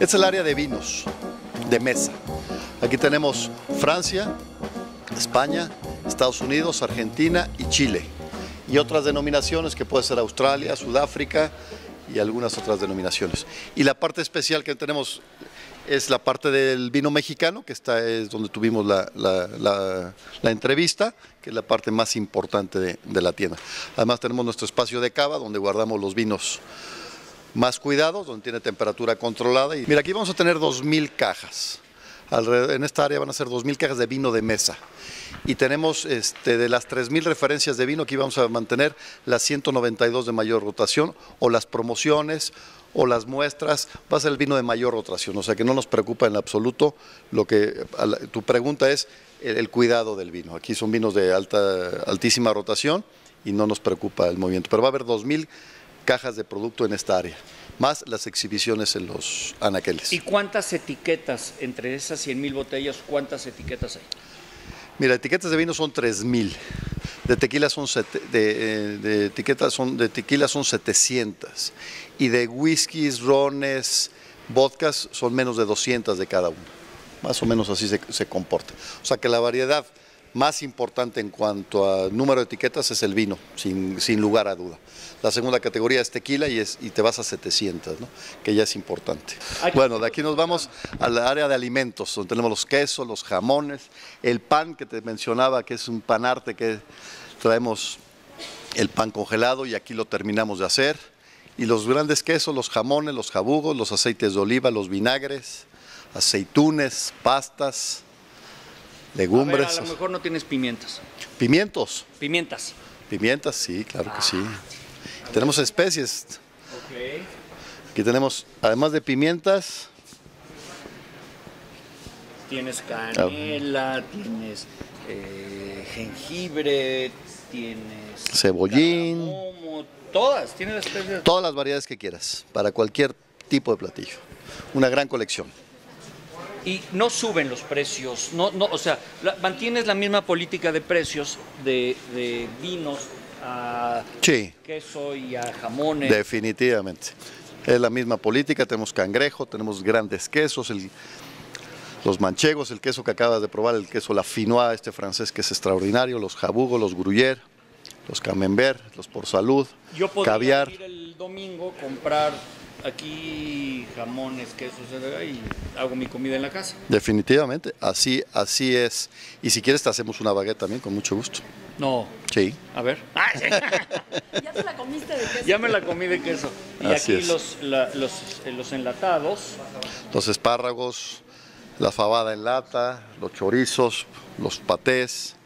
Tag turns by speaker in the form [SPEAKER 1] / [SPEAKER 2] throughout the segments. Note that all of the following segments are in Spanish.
[SPEAKER 1] Es el área de vinos, de mesa. Aquí tenemos Francia, España, Estados Unidos, Argentina y Chile. Y otras denominaciones que puede ser Australia, Sudáfrica y algunas otras denominaciones. Y la parte especial que tenemos es la parte del vino mexicano, que está, es donde tuvimos la entrevista, que es la parte más importante de, de la tienda. Además tenemos nuestro espacio de cava, donde guardamos los vinos más cuidados, donde tiene temperatura controlada. Y mira, aquí vamos a tener 2.000 cajas. En esta área van a ser 2.000 cajas de vino de mesa. Y tenemos este, de las 3.000 referencias de vino, aquí vamos a mantener las 192 de mayor rotación, o las promociones, o las muestras, va a ser el vino de mayor rotación. O sea que no nos preocupa en absoluto lo que tu pregunta es el, el cuidado del vino. Aquí son vinos de alta, altísima rotación y no nos preocupa el movimiento. Pero va a haber 2.000 cajas de producto en esta área, más las exhibiciones en los anaqueles.
[SPEAKER 2] ¿Y cuántas etiquetas entre esas 100 mil botellas, cuántas etiquetas hay?
[SPEAKER 1] Mira, etiquetas de vino son 3000. De tequila son sete- de, eh, de etiquetas son de tequila son 700 y de whiskies, rones, vodkas son menos de 200 de cada uno. Más o menos así se, se comporta. O sea que la variedad más importante en cuanto a número de etiquetas es el vino, sin, sin lugar a duda. La segunda categoría es tequila y, es, y te vas a 700, ¿no? que ya es importante. Bueno, de aquí nos vamos al área de alimentos, donde tenemos los quesos, los jamones, el pan que te mencionaba, que es un panarte que traemos el pan congelado y aquí lo terminamos de hacer. Y los grandes quesos, los jamones, los jabugos, los aceites de oliva, los vinagres, aceitunes, pastas,
[SPEAKER 2] A ver,
[SPEAKER 1] legumbres,
[SPEAKER 2] a lo mejor no tienes pimientas.
[SPEAKER 1] pimientos.
[SPEAKER 2] Pimientas.
[SPEAKER 1] Pimientas, sí, claro que sí. Tenemos especies.
[SPEAKER 2] Ok.
[SPEAKER 1] Aquí tenemos, además de pimientas,
[SPEAKER 2] Tienes canela, tienes eh, jengibre, tienes
[SPEAKER 1] Cebollín.
[SPEAKER 2] todas, tienes especies.
[SPEAKER 1] todas las variedades que quieras, para cualquier tipo de platillo. Una gran colección.
[SPEAKER 2] Y no suben los precios, no, no, o sea, la- mantienes la misma política de precios de, de vinos a
[SPEAKER 1] Sí,
[SPEAKER 2] queso y a jamones.
[SPEAKER 1] definitivamente. Es la misma política, tenemos cangrejo, tenemos grandes quesos, el- los manchegos, el queso que acabas de probar, el queso Lafinois, este francés que es extraordinario, los jabugos, los gruyère, los camembert, los por salud,
[SPEAKER 2] Yo podría
[SPEAKER 1] caviar.
[SPEAKER 2] ir el domingo, comprar aquí jamones, quesos y hago mi comida en la casa.
[SPEAKER 1] Definitivamente, así, así es. Y si quieres te hacemos una baguette también, con mucho gusto.
[SPEAKER 2] No,
[SPEAKER 1] Sí.
[SPEAKER 2] a ver.
[SPEAKER 3] ¿Ya te la comiste de queso?
[SPEAKER 2] Ya me la comí de queso. Y
[SPEAKER 1] Así
[SPEAKER 2] aquí
[SPEAKER 1] es.
[SPEAKER 2] los, la- los, eh, los enlatados,
[SPEAKER 1] Los espárragos, la fabada en lata, los chorizos, los patés,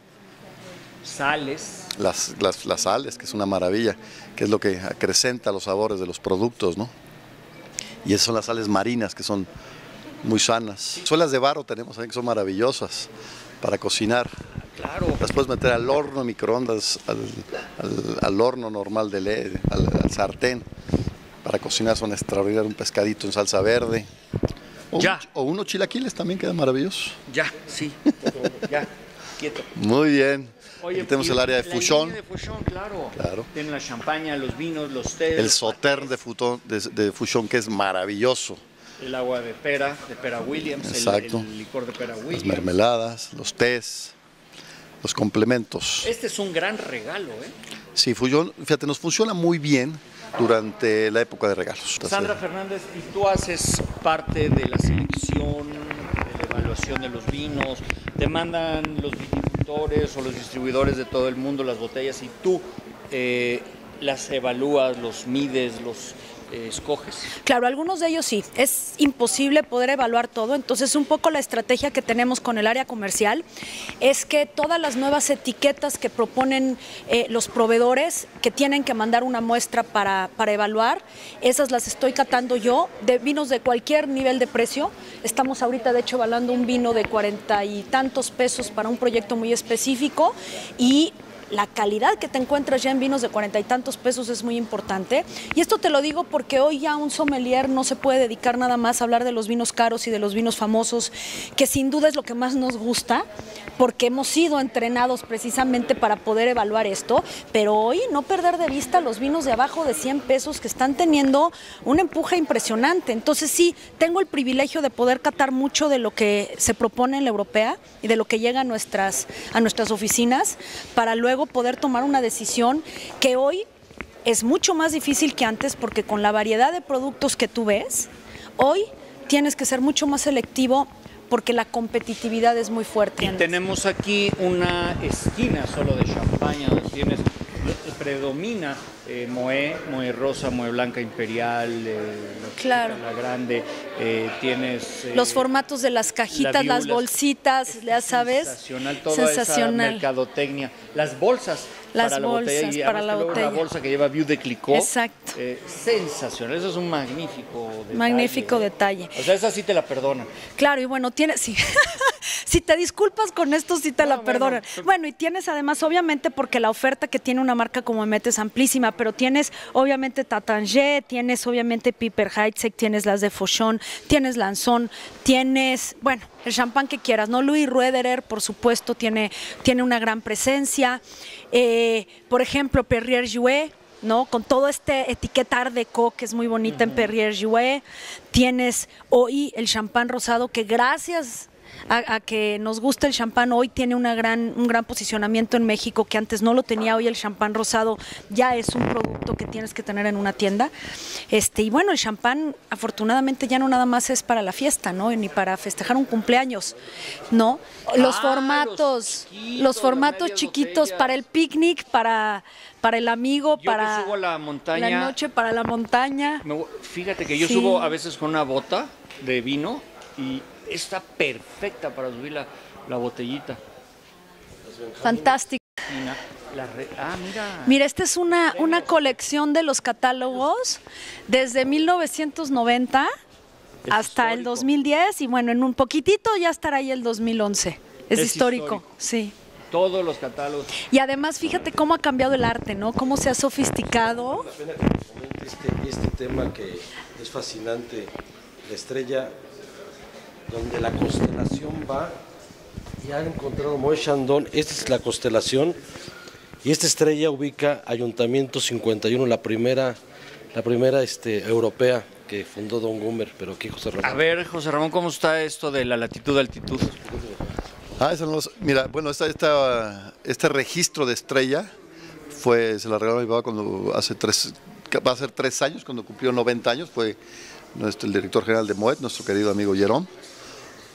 [SPEAKER 2] sales.
[SPEAKER 1] las, las, las sales, que es una maravilla, que es lo que acrecenta los sabores de los productos, ¿no? Y esas son las sales marinas, que son muy sanas. Suelas de barro tenemos ahí, que son maravillosas para cocinar.
[SPEAKER 2] Claro.
[SPEAKER 1] Las puedes meter al horno, microondas, al, al- al horno normal de LED, al, al sartén. Para cocinar son extraordinarios, un pescadito en salsa verde. O,
[SPEAKER 2] Ya.
[SPEAKER 1] un- o unos chilaquiles también queda maravilloso.
[SPEAKER 2] Ya, sí. ya, quieto.
[SPEAKER 1] Muy bien. Aquí tenemos el área de
[SPEAKER 2] línea de fuchón, claro.
[SPEAKER 1] Claro.
[SPEAKER 2] Tienen la champaña, los vinos, los tés.
[SPEAKER 1] el
[SPEAKER 2] los
[SPEAKER 1] sautern de, futón, de, de que es maravilloso.
[SPEAKER 2] El agua de pera, de pera Williams.
[SPEAKER 1] Exacto.
[SPEAKER 2] El, licor de pera
[SPEAKER 1] Las
[SPEAKER 2] Williams.
[SPEAKER 1] mermeladas, los tés, los complementos.
[SPEAKER 2] Este es un gran regalo, ¿eh?
[SPEAKER 1] Sí, fusión, fíjate, nos funciona muy bien durante la época de regalos.
[SPEAKER 2] Sandra Fernández, y tú haces parte de la selección, de los vinos, te mandan los viticultores o los distribuidores de todo el mundo las botellas y tú eh, las evalúas, los mides, los
[SPEAKER 3] Claro, algunos de ellos sí. Es imposible poder evaluar todo. Entonces, un poco la estrategia que tenemos con el área comercial es que todas las nuevas etiquetas que proponen eh, los proveedores que tienen que mandar una muestra para, para evaluar, esas las estoy catando yo, de vinos de cualquier nivel de precio. Estamos ahorita, de hecho, evaluando un vino de cuarenta y tantos pesos para un proyecto muy específico y la calidad que te encuentras ya en vinos de cuarenta y tantos pesos es muy importante. Y esto te lo digo porque hoy ya un sommelier no se puede dedicar nada más a hablar de los vinos caros y de los vinos famosos, que sin duda es lo que más nos gusta, porque hemos sido entrenados precisamente para poder evaluar esto, pero hoy no perder de vista los vinos de abajo de 100 pesos que están teniendo un empuje impresionante. Entonces sí, tengo el privilegio de poder catar mucho de lo que se propone en la europea y de lo que llega a nuestras, a nuestras oficinas para luego poder tomar una decisión que hoy es mucho más difícil que antes porque con la variedad de productos que tú ves, hoy tienes que ser mucho más selectivo porque la competitividad es muy fuerte.
[SPEAKER 2] Y tenemos aquí una esquina solo de champaña, donde tienes, predomina eh, Moe, Moe Rosa, Moe Blanca Imperial, eh,
[SPEAKER 3] claro.
[SPEAKER 2] la Grande, eh, tienes...
[SPEAKER 3] Eh, Los formatos de las cajitas, las bolsitas, ya sabes.
[SPEAKER 2] Sensacional, toda sensacional. esa mercadotecnia. Las bolsas
[SPEAKER 3] las
[SPEAKER 2] para
[SPEAKER 3] bolsas
[SPEAKER 2] la botella y
[SPEAKER 3] para la botella.
[SPEAKER 2] una bolsa que lleva View de Clicquot.
[SPEAKER 3] Exacto.
[SPEAKER 2] Sensacional, eso es un magnífico detalle.
[SPEAKER 3] Magnífico detalle.
[SPEAKER 2] O sea, esa sí te la perdonan.
[SPEAKER 3] Claro, y bueno, tiene, sí. si te disculpas con esto, sí te
[SPEAKER 2] No,
[SPEAKER 3] la perdonan. Bueno, y tienes además, obviamente, porque la oferta que tiene una marca como Met es amplísima, pero tienes obviamente Tatange, tienes obviamente Piper Heidsieck, tienes las de Fauchon, tienes Lanzón, tienes, bueno, el champán que quieras, ¿no? Louis Ruederer, por supuesto, tiene, tiene una gran presencia. Eh, por ejemplo, Perrier Jouet, ¿no? Con todo este etiqueta Art Deco que es muy bonita en Perrier Jouet. Tienes hoy el champán rosado que gracias a, a que nos gusta el champán hoy tiene una gran, un gran posicionamiento en México que antes no lo tenía. Hoy el champán rosado ya es un producto que tienes que tener en una tienda. Este, y bueno, el champán afortunadamente ya no nada más es para la fiesta, ¿no? Ni para festejar un cumpleaños, ¿no? Los
[SPEAKER 2] Ah,
[SPEAKER 3] formatos,
[SPEAKER 2] los chiquitos,
[SPEAKER 3] los
[SPEAKER 2] las
[SPEAKER 3] formatos chiquitos
[SPEAKER 2] botellas.
[SPEAKER 3] para el picnic, para, para el amigo,
[SPEAKER 2] Yo
[SPEAKER 3] para
[SPEAKER 2] que subo a la montaña.
[SPEAKER 3] la noche, para la montaña.
[SPEAKER 2] Me fíjate que yo
[SPEAKER 3] Sí.
[SPEAKER 2] subo a veces con una bota de vino y está perfecta para subir la, la botellita.
[SPEAKER 3] Fantástico.
[SPEAKER 2] Mira, la re- ah, mira.
[SPEAKER 3] Mira, esta es una, una colección de los catálogos desde 1990
[SPEAKER 2] Es
[SPEAKER 3] hasta el
[SPEAKER 2] histórico.
[SPEAKER 3] 2010 y bueno, en un poquitito ya estará ahí el 2011. Es,
[SPEAKER 2] Es
[SPEAKER 3] histórico,
[SPEAKER 2] histórico.
[SPEAKER 3] sí.
[SPEAKER 2] Todos los catálogos.
[SPEAKER 3] Y además fíjate cómo ha cambiado el arte, ¿no? Cómo se ha sofisticado.
[SPEAKER 4] La pena que nos comente este, este tema que es fascinante, la estrella, donde la constelación va y han encontrado Moe Chandon, esta es la constelación y esta estrella ubica Ayuntamiento 51, la primera, la primera este, europea que fundó Don Gummer, pero aquí José Ramón.
[SPEAKER 2] A ver, José Ramón, ¿cómo está esto de la latitud-altitud?
[SPEAKER 1] Ah, eso no. Mira, bueno, esta, esta- este registro de estrella fue, se la regaló a mi papá cuando hace tres, va a ser tres años, cuando cumplió 90 años, fue nuestro, el director general de Moet, nuestro querido amigo Jerón,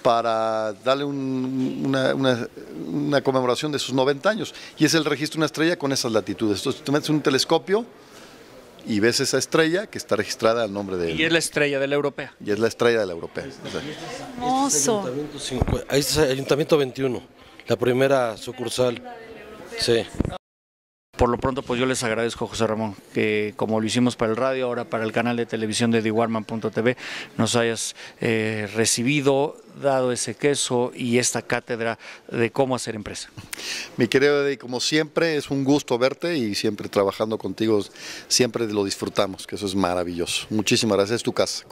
[SPEAKER 1] para darle un- una, una- una conmemoración de sus 90 años. Y es el registro de una estrella con esas latitudes. Entonces, tú metes un telescopio y ves esa estrella que está registrada al nombre de
[SPEAKER 2] Y es la estrella de la europea.
[SPEAKER 1] Y es la estrella de la europea. O sea,
[SPEAKER 3] Hermoso.
[SPEAKER 4] 50 ahí está Ayuntamiento 21, la primera sucursal. Sí.
[SPEAKER 2] Por lo pronto, pues yo les agradezco, José Ramón, que como lo hicimos para el radio, ahora para el canal de televisión de diwarman.tv, nos hayas eh, recibido, dado ese queso y esta cátedra de cómo hacer empresa.
[SPEAKER 1] Mi querido Eddie, como siempre, es un gusto verte y siempre trabajando contigo, siempre lo disfrutamos, que eso es maravilloso. Muchísimas gracias, es tu casa.